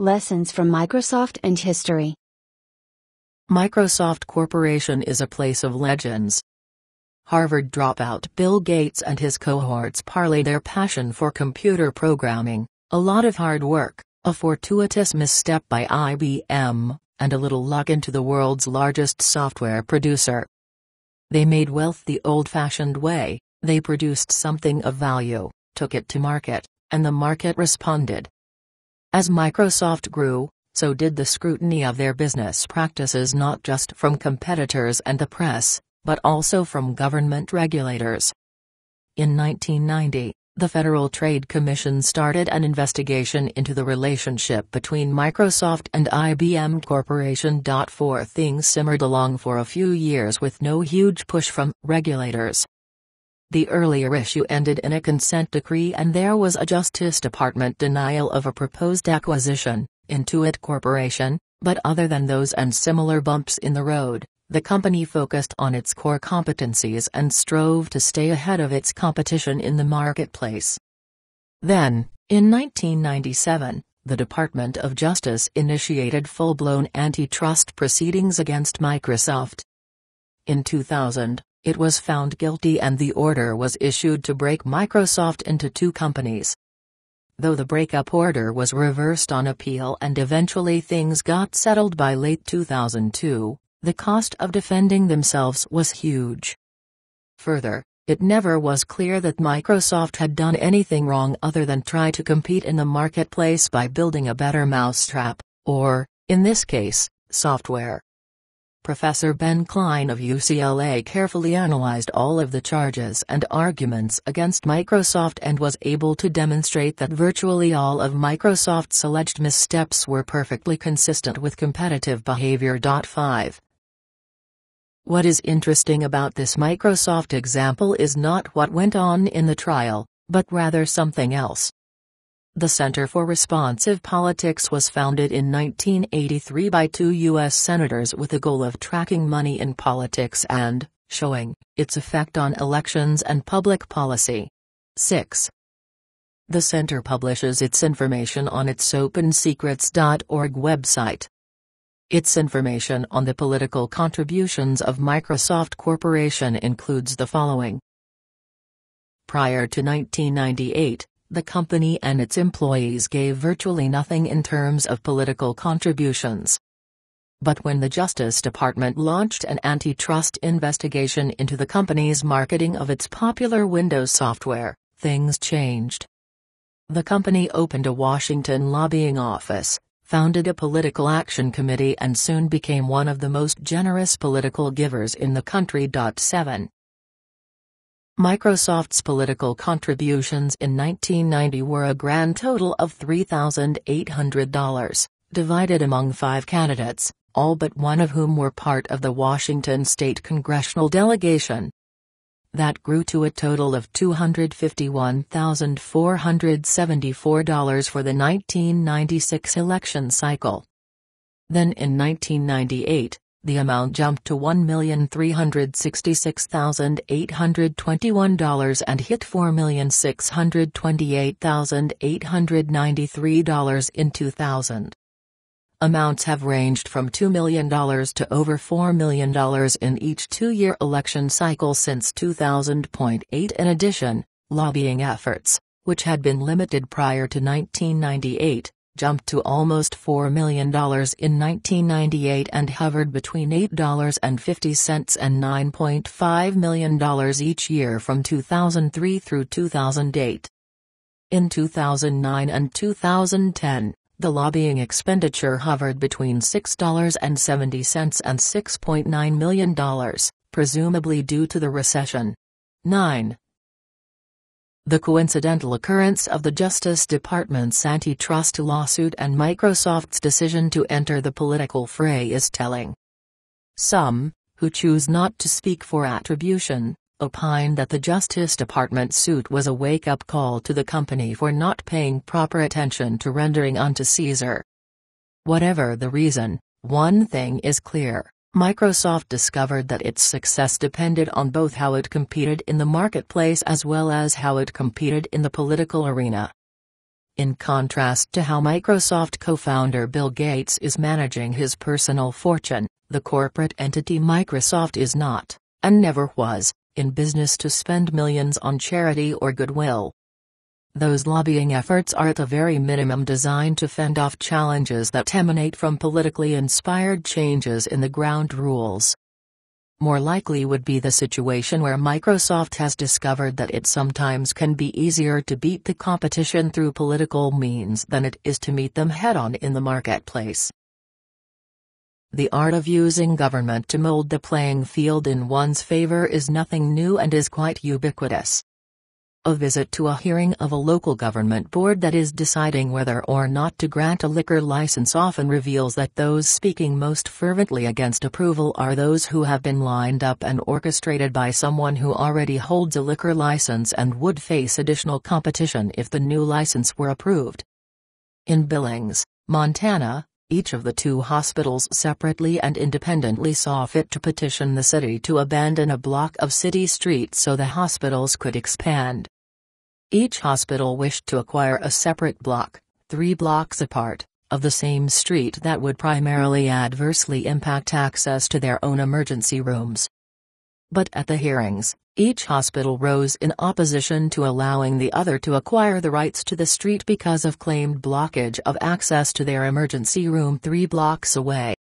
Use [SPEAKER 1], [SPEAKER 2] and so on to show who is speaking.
[SPEAKER 1] Lessons from Microsoft and History
[SPEAKER 2] Microsoft Corporation is a place of legends. Harvard dropout Bill Gates and his cohorts parlay their passion for computer programming, a lot of hard work, a fortuitous misstep by IBM, and a little luck into the world's largest software producer. They made wealth the old-fashioned way, they produced something of value, took it to market, and the market responded. As Microsoft grew, so did the scrutiny of their business practices not just from competitors and the press, but also from government regulators. In 1990, the Federal Trade Commission started an investigation into the relationship between Microsoft and IBM Corporation. Four things simmered along for a few years with no huge push from regulators. The earlier issue ended in a consent decree and there was a Justice Department denial of a proposed acquisition, Intuit Corporation, but other than those and similar bumps in the road, the company focused on its core competencies and strove to stay ahead of its competition in the marketplace. Then, in 1997, the Department of Justice initiated full-blown antitrust proceedings against Microsoft. In 2000, it was found guilty and the order was issued to break Microsoft into two companies. Though the breakup order was reversed on appeal and eventually things got settled by late 2002, the cost of defending themselves was huge. Further, it never was clear that Microsoft had done anything wrong other than try to compete in the marketplace by building a better mousetrap, or, in this case, software. Professor Ben Klein of UCLA carefully analyzed all of the charges and arguments against Microsoft and was able to demonstrate that virtually all of Microsoft's alleged missteps were perfectly consistent with competitive behavior. 5. What is interesting about this Microsoft example is not what went on in the trial, but rather something else. The Center for Responsive Politics was founded in 1983 by two U.S. senators with the goal of tracking money in politics and showing its effect on elections and public policy. 6. The center publishes its information on its OpenSecrets.org website. Its information on the political contributions of Microsoft Corporation includes the following. Prior to 1998, the company and its employees gave virtually nothing in terms of political contributions. But when the Justice Department launched an antitrust investigation into the company's marketing of its popular Windows software, things changed. The company opened a Washington lobbying office, founded a political action committee and soon became one of the most generous political givers in the country. 7. Microsoft's political contributions in 1990 were a grand total of $3,800, divided among five candidates, all but one of whom were part of the Washington state congressional delegation. That grew to a total of $251,474 for the 1996 election cycle. Then in 1998, the amount jumped to $1,366,821 and hit $4,628,893 in 2000. Amounts have ranged from $2 million to over $4 million in each two-year election cycle since 2000.8 In addition, lobbying efforts, which had been limited prior to 1998, jumped to almost $4 million in 1998 and hovered between $8.50 and $9.5 million each year from 2003 through 2008. In 2009 and 2010, the lobbying expenditure hovered between $6.70 and $6.9 million, presumably due to the recession. 9. The coincidental occurrence of the Justice Department's antitrust lawsuit and Microsoft's decision to enter the political fray is telling. Some, who choose not to speak for attribution, opine that the Justice Department suit was a wake-up call to the company for not paying proper attention to rendering unto Caesar. Whatever the reason, one thing is clear. Microsoft discovered that its success depended on both how it competed in the marketplace as well as how it competed in the political arena. In contrast to how Microsoft co-founder Bill Gates is managing his personal fortune, the corporate entity Microsoft is not, and never was, in business to spend millions on charity or goodwill. Those lobbying efforts are at a very minimum designed to fend off challenges that emanate from politically inspired changes in the ground rules. More likely would be the situation where Microsoft has discovered that it sometimes can be easier to beat the competition through political means than it is to meet them head on in the marketplace. The art of using government to mold the playing field in one's favor is nothing new and is quite ubiquitous. A visit to a hearing of a local government board that is deciding whether or not to grant a liquor license often reveals that those speaking most fervently against approval are those who have been lined up and orchestrated by someone who already holds a liquor license and would face additional competition if the new license were approved. In Billings, Montana, each of the two hospitals separately and independently saw fit to petition the city to abandon a block of city streets so the hospitals could expand. Each hospital wished to acquire a separate block, three blocks apart, of the same street that would primarily adversely impact access to their own emergency rooms. But at the hearings, each hospital rose in opposition to allowing the other to acquire the rights to the street because of claimed blockage of access to their emergency room three blocks away.